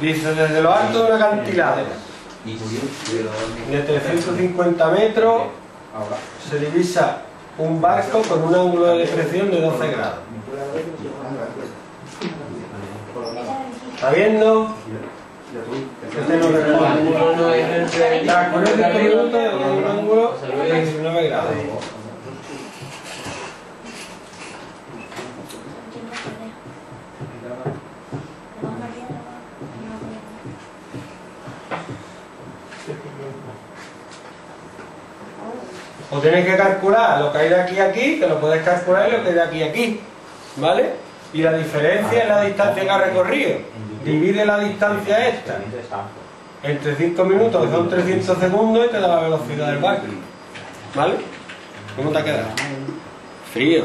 Dice, desde lo alto de un acantilado de 350 metros se divisa un barco con un ángulo de depresión de 12 grados. ¿Está viendo? Recuerda. ángulo es. Ya, con este minuto de un ángulo de 19 grados. O tienes que calcular lo que hay de aquí a aquí, que lo puedes calcular y lo que hay de aquí a aquí. ¿Vale? Y la diferencia es la distancia que ha recorrido. Divide la distancia esta entre 5 minutos, que son 300 segundos, y te da la velocidad del barco. ¿Vale? ¿Cómo te ha? Frío.